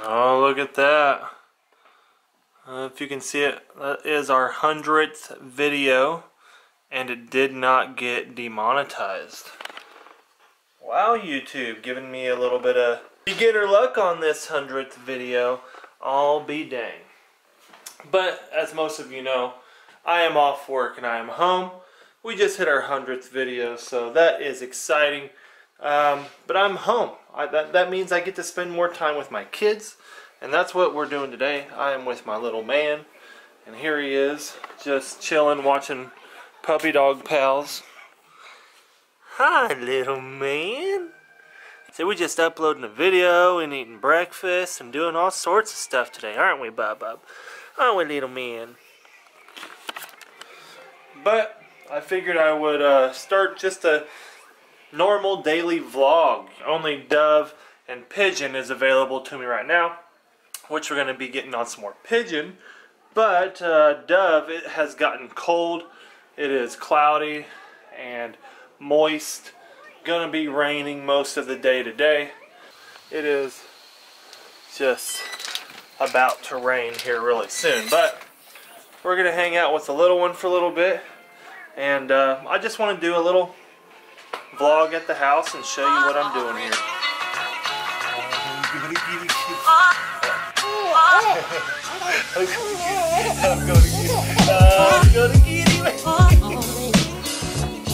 Oh, look at that. Uh, if you can see it, that is our 100th video, and it did not get demonetized. Wow, YouTube, giving me a little bit of beginner luck on this 100th video. I'll be dang. But, as most of you know, I am off work and I am home. We just hit our 100th video, so that is exciting. Um, but I'm home. I, that, that means I get to spend more time with my kids. And that's what we're doing today. I am with my little man. And here he is, just chilling, watching Puppy Dog Pals. Hi, little man. So we're just uploading a video and eating breakfast and doing all sorts of stuff today, aren't we, Bub Bub? Aren't we, little man? But I figured I would uh, start just a normal daily vlog. Only Dove and Pigeon is available to me right now, which we're going to be getting on some more Pigeon. But uh, Dove, it has gotten cold. It is cloudy and moist. Going to be raining most of the day today. It is just about to rain here really soon. But we're going to hang out with the little one for a little bit. And uh, I just want to do a little vlog at the house and show you what I'm doing here.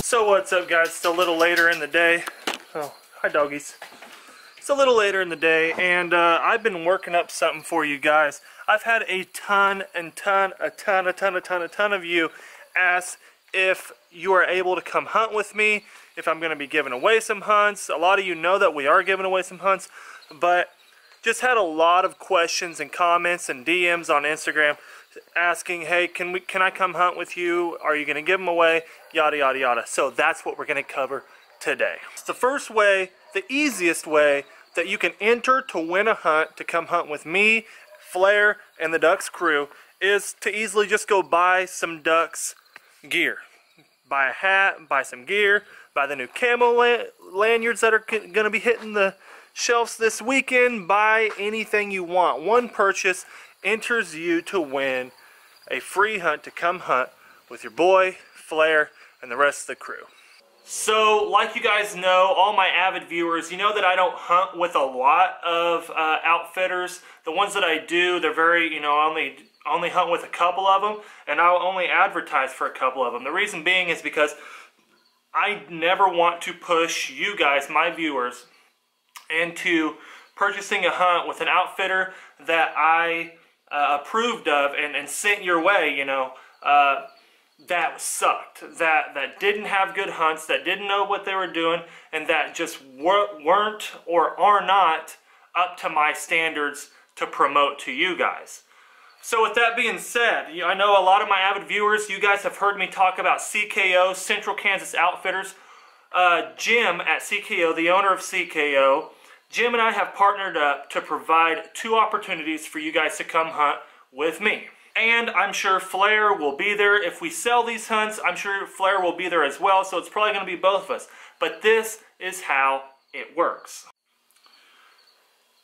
So what's up guys, it's a little later in the day. Oh, hi doggies. It's a little later in the day and uh, I've been working up something for you guys. I've had a ton and ton, a ton, a ton, a ton, a ton of you ask if you are able to come hunt with me, if I'm going to be giving away some hunts. A lot of you know that we are giving away some hunts, but just had a lot of questions and comments and DMs on Instagram asking, hey, can we can I come hunt with you? Are you going to give them away? Yada, yada, yada. So that's what we're going to cover today. It's the first way, the easiest way that you can enter to win a hunt to come hunt with me, Flair, and the DUX crew is to easily just go buy some DUX gear. Buy a hat, buy some gear, buy the new camo la lanyards that are going to be hitting the shelves this weekend. Buy anything you want. One purchase enters you to win a free hunt to come hunt with your boy, Flair, and the rest of the crew. So, like you guys know, all my avid viewers, you know that I don't hunt with a lot of uh, outfitters. The ones that I do, they're very, you know, only only hunt with a couple of them, and I'll only advertise for a couple of them. The reason being is because I never want to push you guys, my viewers, into purchasing a hunt with an outfitter that I uh, approved of and, and sent your way, you know, uh, that sucked, that, that didn't have good hunts, that didn't know what they were doing, and that just weren't or are not up to my standards to promote to you guys. So with that being said, I know a lot of my avid viewers, you guys have heard me talk about CKO, Central Kansas Outfitters. Uh, Jim at CKO, the owner of CKO, Jim and I have partnered up to provide two opportunities for you guys to come hunt with me. And I'm sure Flair will be there. If we sell these hunts, I'm sure Flair will be there as well, so it's probably going to be both of us. But this is how it works.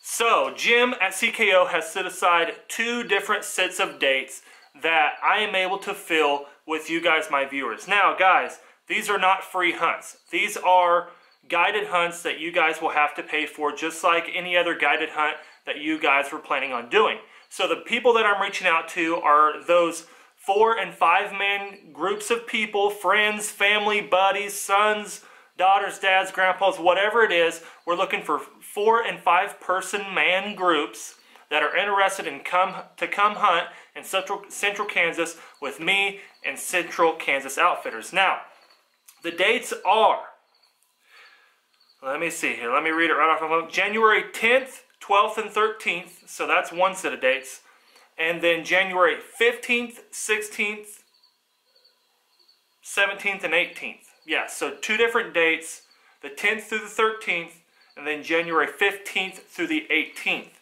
So, Jim at CKO has set aside two different sets of dates that I am able to fill with you guys, my viewers. Now, guys, these are not free hunts. These are guided hunts that you guys will have to pay for, just like any other guided hunt that you guys were planning on doing. So the people that I'm reaching out to are those four and five man groups of people, friends, family, buddies, sons, daughters, dads, grandpas, whatever it is. We're looking for four and five person man groups that are interested in come to come hunt in central central Kansas with me and Central Kansas Outfitters. Now, the dates are let me see here. Let me read it right off my phone. January 10th, 12th, and 13th. So that's one set of dates. And then January 15th, 16th, 17th, and 18th. Yeah, so two different dates, the 10th through the 13th, and then January 15th through the 18th.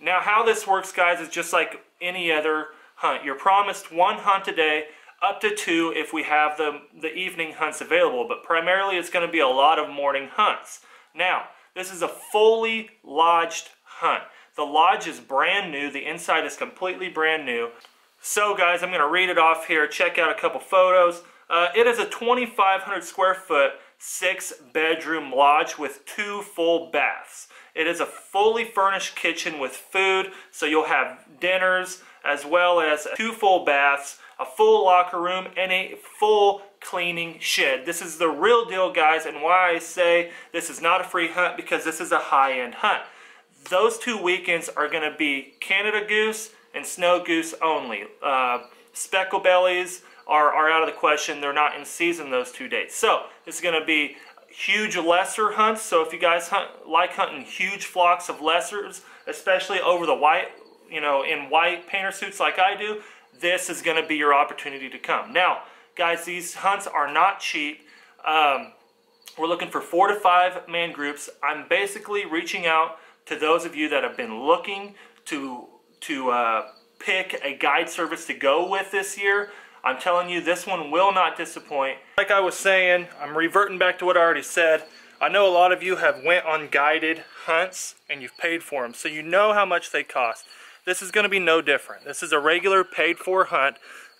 Now how this works, guys, is just like any other hunt. You're promised one hunt a day, up to two if we have the, the evening hunts available, but primarily it's going to be a lot of morning hunts. Now, this is a fully lodged hunt. The lodge is brand new. The inside is completely brand new. So guys, I'm going to read it off here. Check out a couple photos. Uh, it is a 2,500 square foot, six bedroom lodge with two full baths. It is a fully furnished kitchen with food, so you'll have dinners as well as two full baths, a full locker room, and a full cleaning shed. This is the real deal, guys, and why I say this is not a free hunt because this is a high-end hunt. Those two weekends are going to be Canada Goose and Snow Goose only. Uh, speckle bellies, are, are out of the question. They're not in season those two dates. So this is going to be huge lesser hunts. So if you guys hunt, like hunting huge flocks of lessers, especially over the white, you know, in white painter suits like I do, this is going to be your opportunity to come. Now, guys, these hunts are not cheap. Um, we're looking for four to five man groups. I'm basically reaching out to those of you that have been looking to to uh, pick a guide service to go with this year. I'm telling you, this one will not disappoint. Like I was saying, I'm reverting back to what I already said. I know a lot of you have went on guided hunts and you've paid for them, so you know how much they cost. This is going to be no different. This is a regular paid for hunt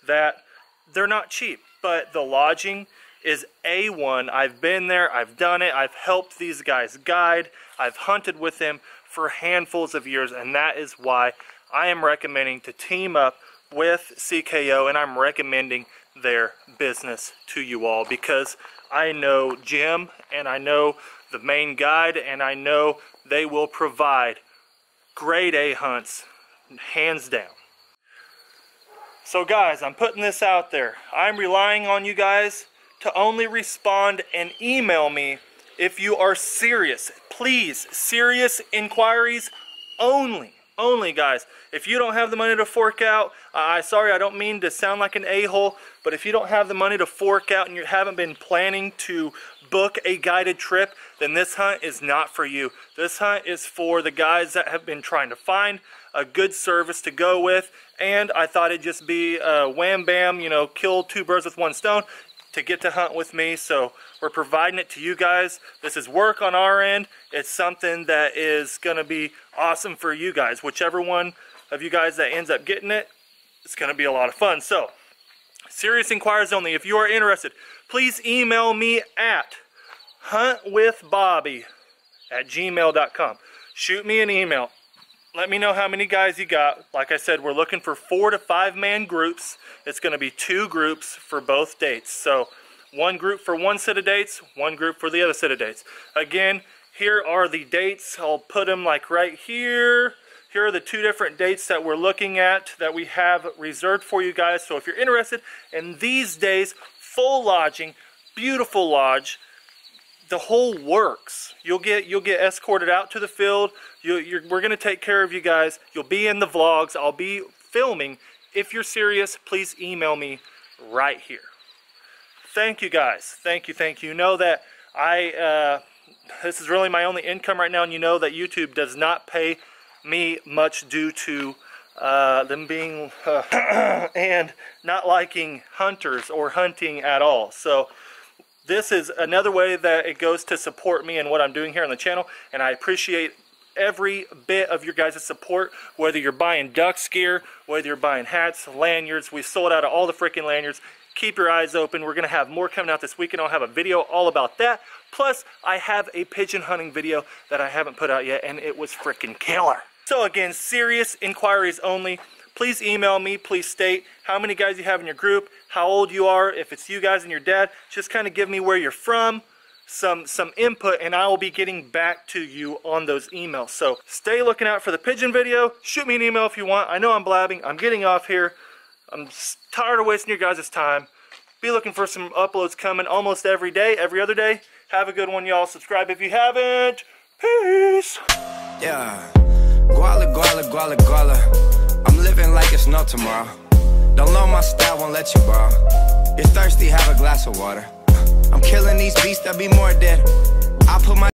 that they're not cheap, but the lodging is A1. I've been there, I've done it, I've helped these guys guide, I've hunted with them for handfuls of years, and that is why I am recommending to team up with CKO and I'm recommending their business to you all because I know Jim and I know the main guide and I know they will provide grade A hunts hands down. So guys, I'm putting this out there. I'm relying on you guys to only respond and email me if you are serious. Please, serious inquiries only only, guys. If you don't have the money to fork out, uh, sorry, I don't mean to sound like an a-hole, but if you don't have the money to fork out and you haven't been planning to book a guided trip, then this hunt is not for you. This hunt is for the guys that have been trying to find a good service to go with, and I thought it'd just be wham bam, you know, kill two birds with one stone to get to hunt with me. So we're providing it to you guys. This is work on our end. It's something that is going to be awesome for you guys. Whichever one of you guys that ends up getting it, it's going to be a lot of fun. So serious inquiries only. If you are interested, please email me at huntwithbobby at gmail.com. Shoot me an email. Let me know how many guys you got. Like I said, we're looking for four to five man groups. It's going to be two groups for both dates. So one group for one set of dates, one group for the other set of dates. Again, here are the dates. I'll put them like right here. Here are the two different dates that we're looking at that we have reserved for you guys. So if you're interested in these days, full lodging, beautiful lodge, the whole works. You'll get you'll get escorted out to the field. You, we're going to take care of you guys. You'll be in the vlogs. I'll be filming. If you're serious, please email me right here. Thank you guys. Thank you, thank you. You know that I uh, this is really my only income right now, and you know that YouTube does not pay me much due to uh, them being uh, and not liking hunters or hunting at all. So this is another way that it goes to support me and what I'm doing here on the channel and I appreciate every bit of your guys' support whether you're buying DUX gear whether you're buying hats lanyards. We sold out of all the freaking lanyards. Keep your eyes open. We're gonna have more coming out this weekend. I'll have a video all about that. Plus I have a pigeon hunting video that I haven't put out yet and it was freaking killer. So again serious inquiries only please email me. Please state how many guys you have in your group, how old you are, if it's you guys and your dad. Just kind of give me where you're from, some, some input, and I will be getting back to you on those emails. So stay looking out for the pigeon video. Shoot me an email if you want. I know I'm blabbing. I'm getting off here. I'm tired of wasting your guys' time. Be looking for some uploads coming almost every day, every other day. Have a good one, y'all. Subscribe if you haven't. Peace. Yeah. Guala, guala, guala, guala living like it's no tomorrow. Don't know my style, won't let you borrow. You're thirsty, have a glass of water. I'm killing these beasts I'll be more dead. I put my